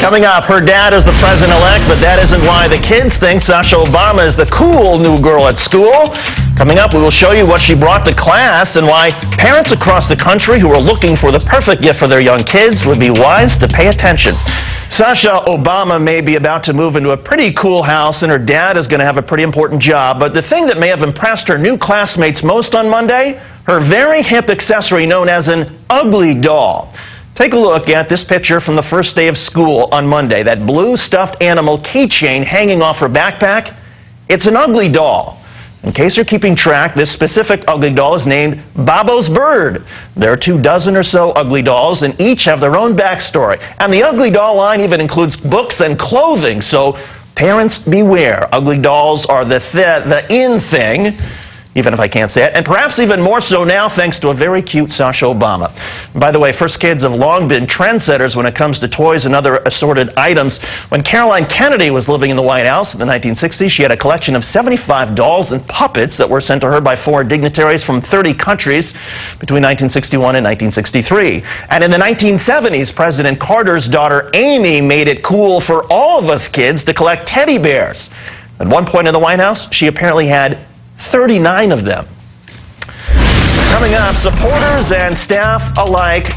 Coming up, her dad is the president-elect, but that isn't why the kids think Sasha Obama is the cool new girl at school. Coming up, we will show you what she brought to class and why parents across the country who are looking for the perfect gift for their young kids would be wise to pay attention. Sasha Obama may be about to move into a pretty cool house, and her dad is going to have a pretty important job. But the thing that may have impressed her new classmates most on Monday, her very hip accessory known as an ugly doll. Take a look at this picture from the first day of school on Monday. That blue stuffed animal keychain hanging off her backpack. It's an ugly doll. In case you're keeping track, this specific ugly doll is named Babo's Bird. There are two dozen or so ugly dolls, and each have their own backstory. And the ugly doll line even includes books and clothing, so parents beware. Ugly dolls are the, th- the in thing even if I can't say it, and perhaps even more so now thanks to a very cute Sasha Obama. By the way, First Kids have long been trendsetters when it comes to toys and other assorted items. When Caroline Kennedy was living in the White House in the 1960s, she had a collection of 75 dolls and puppets that were sent to her by foreign dignitaries from 30 countries between 1961 and 1963. And in the 1970s, President Carter's daughter Amy made it cool for all of us kids to collect teddy bears. At one point in the White House, she apparently had 39 of them. Coming up, supporters and staff alike